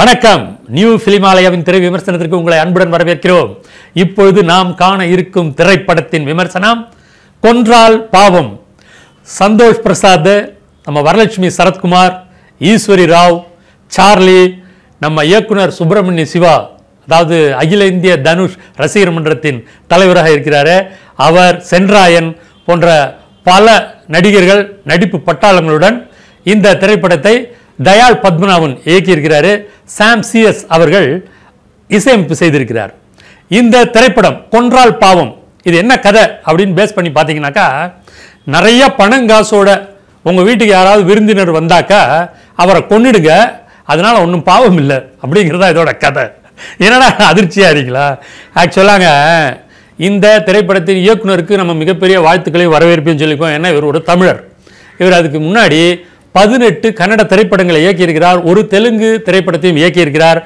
வணக்கம். நியூ பிலிமாலயாவின் திரை விமர்சனத்திற்கு உங்களை அன்புடன் வரவேற்கிறோம். இப்பொழுது நாம் காண இருக்கும் திரைப்படத்தின் விமர்சனம் கொன்றால் பாவம். சந்தோஷ் பிரசாத் நம்ம வரலட்சுமி சரத்குமார் ஈஸ்வரி ராவ் சார்லி நம்ம இயக்குனர் சுப்பிரமணிய சிவா அதாவது அகில இந்திய தனுஷ் ரசிகர் மன்றத்தின் தலைவராக இருக்கிறார். அவர் சென்றாயன் போன்ற பல நடிகர்கள் நடிப்பு பட்டாளங்களுடன் இந்த திரைப்படத்தை தயாள் பத்மநாபன் இயக்கியிருக்கிறாரு. சாம் சிஎஸ் அவர்கள் இசையமைப்பு செய்திருக்கிறார். இந்த திரைப்படம் கொன்றால் பாவம் இது என்ன கதை அப்படின்னு பேஸ் பண்ணி பார்த்தீங்கன்னாக்கா நிறைய பணங்காசோட உங்கள் வீட்டுக்கு யாராவது விருந்தினர் வந்தாக்கா அவரை கொன்னிடுங்க. அதனால் ஒன்றும் பாவம் இல்லை அப்படிங்கிறதா இதோட கதை. என்னடா அதிர்ச்சியாக இருக்கீங்களா? ஆக்சுவலாங்க இந்த திரைப்படத்தின் இயக்குனருக்கு நம்ம மிகப்பெரிய வாழ்த்துக்களை வரவேற்பையும் சொல்லிக்கோம் ஏன்னா இவர் ஒரு தமிழர். இவர் அதுக்கு முன்னாடி பதினெட்டு கன்னட திரைப்படங்களை இயக்கியிருக்கிறார். ஒரு தெலுங்கு திரைப்படத்தையும் இயக்கியிருக்கிறார்.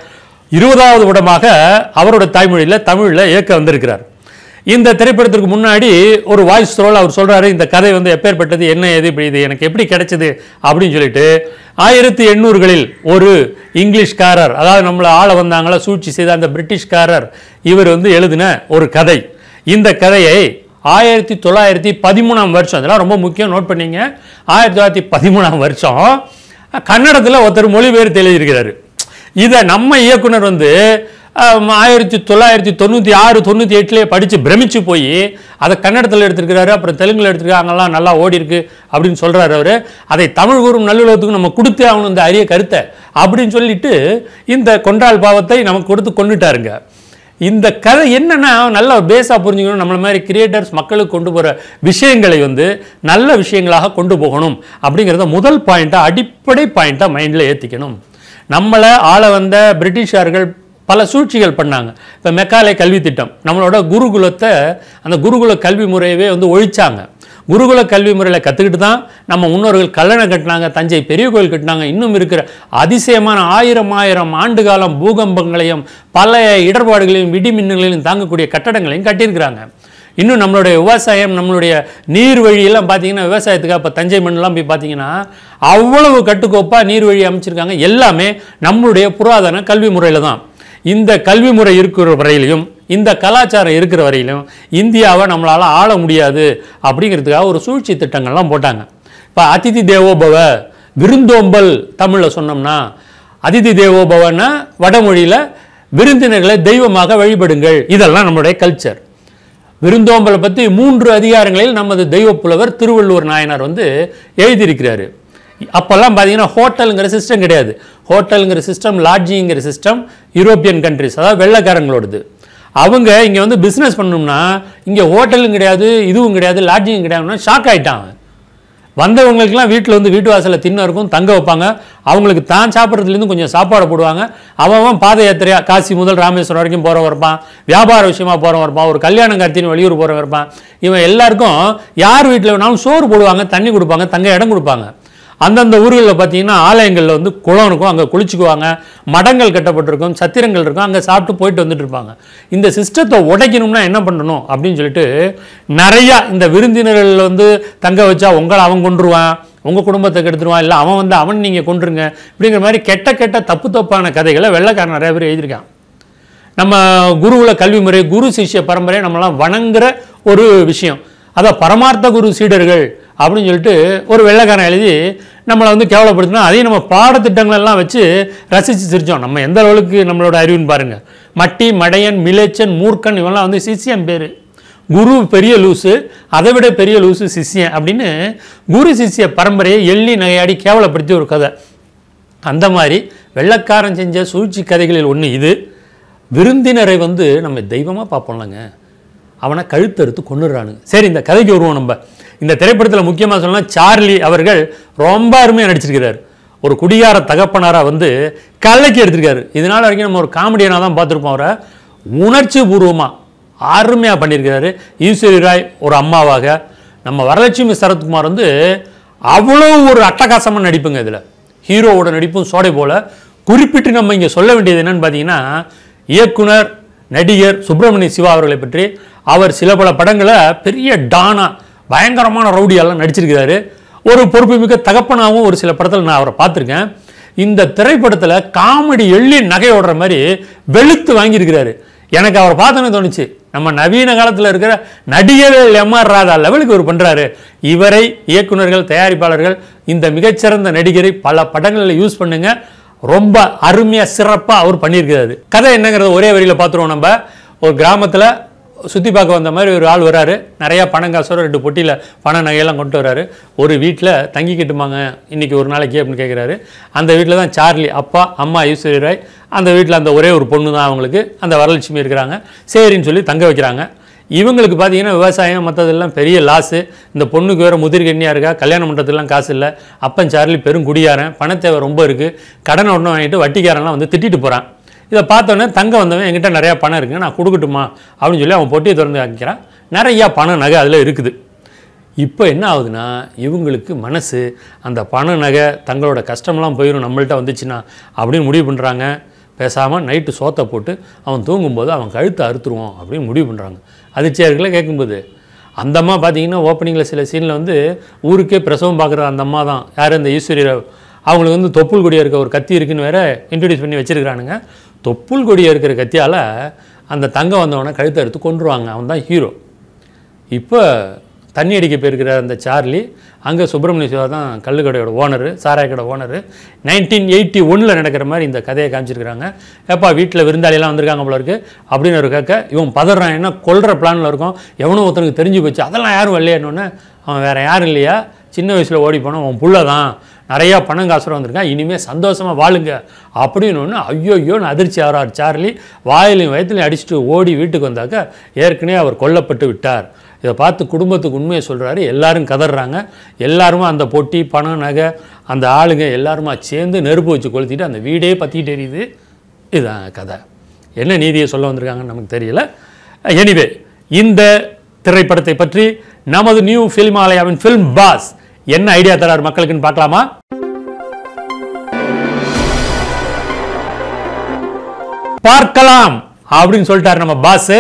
இருபதாவது படமாக அவரோட தாய்மொழியில் தமிழில் இயக்க வந்திருக்கிறார். இந்த திரைப்படத்திற்கு முன்னாடி ஒரு வாய்ஸ் ரோல் அவர் சொல்கிறாரு இந்த கதை வந்து எப்பேற்பட்டது என்ன எது இப்படி இது எனக்கு எப்படி கிடைச்சது? அப்படின்னு சொல்லிட்டு ஆயிரத்தி எண்ணூறுகளில் ஒரு இங்கிலீஷ்காரர் அதாவது நம்மளை ஆளை வந்தாங்களா சூழ்ச்சி செய்த அந்த பிரிட்டிஷ்காரர் இவர் வந்து எழுதின ஒரு கதை. இந்த கதையை ஆயிரத்தி தொள்ளாயிரத்தி பதிமூணாம் வருஷம். இதெல்லாம் ரொம்ப முக்கியம் நோட் பண்ணிங்க. ஆயிரத்தி தொள்ளாயிரத்தி பதிமூணாம் வருஷம் கன்னடத்தில் ஒருத்தர் மொழிபெயர்த்து எழுதியிருக்கிறாரு. இதை நம்ம இயக்குனர் வந்து ஆயிரத்தி தொள்ளாயிரத்தி தொண்ணூற்றி ஆறு தொண்ணூற்றி எட்டுலேயே படித்து பிரமிச்சு போய் அதை கன்னடத்தில் எடுத்திருக்கிறாரு அப்புறம் தெலுங்கில் எடுத்திருக்காரு அங்கெல்லாம் நல்லா ஓடி இருக்கு அப்படின்னு சொல்கிறாரு அவர். அதை தமிழ் கூறும் நல்லுலகத்துக்கு நம்ம கொடுத்தே அவனு இந்த அரிய கருத்தை அப்படின்னு சொல்லிட்டு இந்த கொண்டாள் பாவத்தை நமக்கு கொடுத்து கொண்டுட்டாருங்க. இந்த கதை என்னென்னா நல்ல பேஸாக புரிஞ்சுக்கணும். நம்மள மாதிரி கிரியேட்டர்ஸ் மக்களுக்கு கொண்டு போகிற விஷயங்களை வந்து நல்ல விஷயங்களாக கொண்டு போகணும். அப்படிங்கிறத முதல் பாயிண்ட்டாக அடிப்படை பாயிண்ட்டாக மைண்டில் ஏற்றிக்கணும் நம்மளை ஆள வந்த பிரிட்டிஷார்கள் பல சூழ்ச்சிகள் பண்ணாங்க. இப்போ மெக்காலே கல்வி திட்டம். நம்மளோட குருகுலத்தை அந்த குருகுல கல்வி முறையவே வந்து ஒழிச்சாங்க. குருகுல கல்வி முறையில் கற்றுக்கிட்டு தான் நம்ம முன்னோர்கள் கல்லணை கட்டினாங்க தஞ்சை பெரிய கோயில் கட்டினாங்க இன்னும் இருக்கிற அதிசயமான ஆயிரம் ஆயிரம் ஆண்டு காலம் பூகம்பங்களையும் பல இடர்பாடுகளையும் விடிமின்னல்களையும் தாங்கக்கூடிய கட்டடங்களையும் கட்டியிருக்கிறாங்க. இன்னும் நம்மளுடைய விவசாயம் நம்மளுடைய நீர் வழியெல்லாம் பார்த்தீங்கன்னா விவசாயத்துக்கு அப்போ தஞ்சை மண்ணெல்லாம் போய் பார்த்தீங்கன்னா அவ்வளவு கட்டுக்கோப்பாக நீர் வழி அமைச்சிருக்காங்க. எல்லாமே நம்மளுடைய புராதன கல்வி முறையில் தான் இந்த கல்வி முறை இருக்கிற வரையிலையும் இந்த கலாச்சாரம் இருக்கிற வரையிலும் இந்தியாவை நம்மளால் ஆள முடியாது அப்படிங்கிறதுக்காக ஒரு சூழ்ச்சி திட்டங்கள்லாம் போட்டாங்க. இப்போ அதிதி தேவோபவ விருந்தோம்பல் தமிழில் சொன்னோம்னா அதிதி தேவோபவன்னா வடமொழியில் விருந்தினர்களை தெய்வமாக வழிபடுங்கள். இதெல்லாம் நம்மளுடைய கல்ச்சர் விருந்தோம்பலை பற்றி மூன்று அதிகாரங்களில் நமது தெய்வ புலவர் திருவள்ளுவர் நாயனார் வந்து எழுதியிருக்கிறாரு. அப்போல்லாம் பார்த்தீங்கன்னா ஹோட்டலுங்கிற சிஸ்டம் கிடையாது. ஹோட்டலுங்கிற சிஸ்டம் லாட்ஜிங்கிற சிஸ்டம் யூரோப்பியன் கண்ட்ரிஸ் அதாவது வெள்ளைக்காரங்களோடது. அவங்க இங்கே வந்து பிஸ்னஸ் பண்ணணும்னா இங்கே ஹோட்டலும் கிடையாது இதுவும் கிடையாது லாட்ஜிங் கிடையாதுன்னா ஷாக் ஆகிட்டாங்க வந்தவங்களுக்குலாம் வீட்டில் வந்து வீட்டு வாசலில் தின்ன இருக்கும் தங்க வைப்பாங்க. அவங்களுக்கு தான் சாப்பிட்றதுலேருந்து கொஞ்சம் சாப்பாடு போடுவாங்க. அவன் அவன் பாத யாத்திரையா காசி முதல் ராமேஸ்வரம் வரைக்கும் போகிறவன் இருப்பான். வியாபார விஷயமா போகிறவன் இருப்பான். ஒரு கல்யாணம் கார்த்தின்னு வெளியூர் போகிறவன் இருப்பான். இவன் எல்லாருக்கும் யார் வீட்டில் வேணாலும் சோறு போடுவாங்க தண்ணி கொடுப்பாங்க தங்க இடம் கொடுப்பாங்க. அந்தந்த ஊர்களில் பார்த்தீங்கன்னா ஆலயங்களில் வந்து குளம் இருக்கும். அங்கே குளிச்சுக்குவாங்க. மடங்கள் கட்டப்பட்டிருக்கும். சத்திரங்கள் இருக்கும். அங்கே சாப்பிட்டு போயிட்டு வந்துட்டு இருப்பாங்க. இந்த சிஸ்டத்தை உடைக்கணும்னா என்ன பண்ணணும் அப்படின்னு சொல்லிட்டு நிறையா இந்த விருந்தினர்கள் வந்து தங்க வச்சா உங்களை அவன் கொண்டுருவான் உங்கள் குடும்பத்தை கெடுத்துருவான். இல்லை அவன் வந்து அவன் நீங்கள் கொண்டுருங்க இப்படிங்கிற மாதிரி கெட்ட கெட்ட தப்பு தப்பான கதைகளை வெள்ளைக்காரன் நிறைய பேர் எழுதியிருக்கான். நம்ம குருகுல கல்வி முறை குரு சிஷ்ய பரம்பரையை நம்மளாம் வணங்குற ஒரு விஷயம். அதான் பரமார்த்த குரு சீடர்கள் அப்படின்னு சொல்லிட்டு ஒரு வெள்ளைக்காரன் எழுதி நம்மளை வந்து கேவலப்படுத்தினா அதையும் நம்ம பாடத்திட்டங்களெல்லாம் வச்சு ரசித்து சிரிச்சோம். நம்ம எந்த அளவுக்கு நம்மளோட அறிவுன்னு பாருங்கள் மட்டி மடையன் மிலேச்சன் மூர்க்கன் இவெல்லாம் வந்து சிசியம் பேர். குரு பெரிய லூசு அதை விட பெரிய லூசு சிஷ்யன் அப்படின்னு குரு சிஷ்ய பரம்பரையை எள்ளி நகையாடி கேவலப்படுத்தி ஒரு கதை. அந்த மாதிரி வெள்ளக்காரன் செஞ்ச சூழ்ச்சி கதைகளில் ஒன்று இது. விருந்தினரை வந்து நம்ம தெய்வமாக பார்ப்போம்லங்க. அவனை கழுத்தறுத்து கொண்டுடுறானுங்க சரி இந்த கதைக்கு வருவோம் நம்ம. இந்த திரைப்படத்தில் முக்கியமாக சொல்லலாம் சார்லி அவர்கள் ரொம்ப அருமையாக நடிச்சிருக்கிறார். ஒரு குடிகார தகப்பனாராக வந்து கலைக்கு எடுத்திருக்காரு. இதனால் வரைக்கும் நம்ம ஒரு காமெடியனாக தான் பார்த்துருப்போம் அவரை. உணர்ச்சி பூர்வமாக அருமையாக பண்ணியிருக்கிறாரு. ஈஸ்வரி ராய் ஒரு அம்மாவாக. நம்ம வரலட்சுமி சரத்குமார் வந்து அவ்வளோ ஒரு அட்டகாசமாக நடிப்புங்க இதில். ஹீரோவோட நடிப்பும் சோடை போல். குறிப்பிட்டு நம்ம இங்கே சொல்ல வேண்டியது என்னென்னு பார்த்தீங்கன்னா இயக்குனர் நடிகர் சுப்பிரமணிய சிவா அவர்களை பற்றி அவர் சில பல படங்களை பெரிய டானா பயங்கரமான ரவுடியெல்லாம் நடிச்சிருக்கிறாரு. ஒரு பொறுப்புமிக்க தகப்பனாகவும் ஒரு சில படத்தில் நான் அவரை பார்த்துருக்கேன். இந்த திரைப்படத்தில் காமெடி எள்ளி நகை ஓடுற மாதிரி வெளுத்து வாங்கியிருக்கிறாரு. எனக்கு அவர் பார்த்தோன்னே தோணுச்சு நம்ம நவீன காலத்தில் இருக்கிற நடிகர்கள் எம்ஆர் ராதா லெவலுக்கு இவர் பண்ணுறாரு இவரை இயக்குனர்கள் தயாரிப்பாளர்கள் இந்த மிகச்சிறந்த நடிகரை பல படங்களில் யூஸ் பண்ணுங்க. ரொம்ப அருமையாக சிறப்பாக அவர் பண்ணியிருக்கிறாரு. கதை என்னங்கிறத ஒரே வரியில் பார்த்துருவோம் நம்ம. ஒரு கிராமத்தில் சுற்றி பார்க்க வந்த மாதிரி ஒரு ஆள் வராரு. நிறையா பணம் காசோட ரெண்டு பொட்டியில் பண நகையெல்லாம் கொண்டு வராரு. ஒரு வீட்டில் தங்கிக்கிட்டுமாங்க இன்றைக்கி ஒரு நாளைக்கு அப்படின்னு கேட்குறாரு அந்த வீட்டில் தான் சார்லி அப்பா அம்மா ஐஸ்வர்ய ராய் அந்த வீட்டில் அந்த ஒரே ஒரு பொண்ணு தான் அவங்களுக்கு. அந்த வரலட்சுமி இருக்கிறாங்க. சரின்னு சொல்லி தங்க வைக்கிறாங்க. இவங்களுக்கு பார்த்தீங்கன்னா விவசாயம் மற்றதெல்லாம் பெரிய லாஸு இந்த பொண்ணுக்கு வேறு முதிர்கண்ணியாக இருக்கா? கல்யாணம் பண்ணுறதுலாம் காசு இல்லை. அப்பன் சார்லி பெரும் குடியாரன். பணத்தேவை ரொம்ப இருக்குது கடனை ஒன்றும் வாங்கிட்டு வட்டிக்காரன்லாம் வந்து திட்டிட்டு போகிறான் இதை பார்த்தோன்னே தங்க வந்தவன் என்கிட்ட நிறையா பணம் இருக்குங்க நான் கொடுக்கட்டுமா அப்படின்னு சொல்லி அவன் பொட்டியை திறந்து காமிக்கிறான். நிறையா பணம் நகை அதில் இருக்குது. இப்போ என்ன ஆகுதுன்னா இவங்களுக்கு மனசு அந்த பண நகை தங்களோட கஷ்டம்லாம் போயிடும் நம்மள்ட்ட வந்துச்சுன்னா அப்படின்னு முடிவு பண்ணுறாங்க பேசாமல் நைட்டு சோத்தை போட்டு அவன் தூங்கும்போது அவன் கழுத்தை அறுத்துருவோம் அப்படின்னு முடிவு பண்ணுறாங்க அதிர்ச்சியாக கேட்கும்போது அந்த அம்மா பார்த்தீங்கன்னா ஓப்பனிங்கில் சில சீனில் வந்து ஊருக்கே பிரசவம் பார்க்குற அந்த அம்மா தான். யார் இந்த ஈஸ்வரி அவங்களுக்கு வந்து தொப்புள் கொடியாக இருக்க ஒரு கத்தி இருக்குன்னு வேற இன்ட்ரடியூஸ் பண்ணி வச்சுருக்கிறானுங்க. தொப்புள் கொடி இருக்கிற கத்தியால் அந்த தங்கம் வந்தவனை கழுத்தை எடுத்து கொண்டுருவாங்க அவன் தான் ஹீரோ இப்போ தண்ணி அடிக்க போயிருக்கிற அந்த சார்லி அங்கே சுப்பிரமணிய சிவா தான் கல்லுக்கடையோட ஓனரு சாராய கடை ஓனரு நைன்டீன் எயிட்டி ஒனில் நடக்கிற மாதிரி இந்த கதையை காமிச்சிருக்கிறாங்க. ஏப்பா வீட்டில் விருந்தாளியெல்லாம் வந்திருக்காங்க போல இருக்கு. அப்படின்னு ஒரு கேட்க இவன் பதறான் என்ன கொல்ற பிளானில் இருக்கும். எவனோ ஒருத்தனுக்கு தெரிஞ்சு போச்சு. அதெல்லாம் யாரும் வரலையானோன்னு அவன் வேறு யாரும் இல்லையா? சின்ன வயசில் ஓடி போனோம் அவன் புள்ள தான் நிறையா பணம் காசுரம் வந்திருக்கான் இனிமேல் சந்தோஷமாக வாழுங்க அப்படின்னு ஒன்று ஐயோயோன்னு அதிர்ச்சி ஆகிறார் சார்லி. வாயிலையும் வயத்துலையும் அடிச்சுட்டு ஓடி வீட்டுக்கு வந்தாக்க ஏற்கனவே அவர் கொல்லப்பட்டு விட்டார். இதை பார்த்து குடும்பத்துக்கு உண்மையை சொல்கிறாரு எல்லாரும் கதறாங்க எல்லாருமே அந்த பொட்டி பணம் நகை அந்த ஆளுங்க எல்லாருமா சேர்ந்து நெருப்பு வச்சு கொளுத்திட்டு அந்த வீடே பற்றிட்டு எரியுது. இதுதான் கதை. என்ன நீதியை சொல்ல வந்திருக்காங்கன்னு நமக்கு தெரியல. எனிவே இந்த திரைப்படத்தை பற்றி நமது நியூ ஃபில்ம் ஆலயாவின் ஃபில்ம் பாஸ் என்ன ஐடியா தரார் மக்களுக்குன்னு பார்க்கலாமா? பார்க்கலாம் அப்படின்னு சொல்லிட்டாரு நம்ம பாஸ்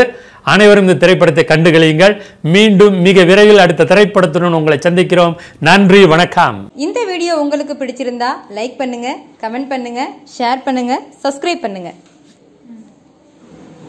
அனைவரும் இந்த திரைப்படத்தை கண்டுகளியுங்கள் மீண்டும் மிக விரைவில் அடுத்த திரைப்படத்துடன் உங்களை சந்திக்கிறோம். நன்றி வணக்கம். இந்த வீடியோ உங்களுக்கு பிடிச்சிருந்தா லைக் பண்ணுங்க கமெண்ட் பண்ணுங்க ஷேர் பண்ணுங்க சப்ஸ்கிரைப் பண்ணுங்க.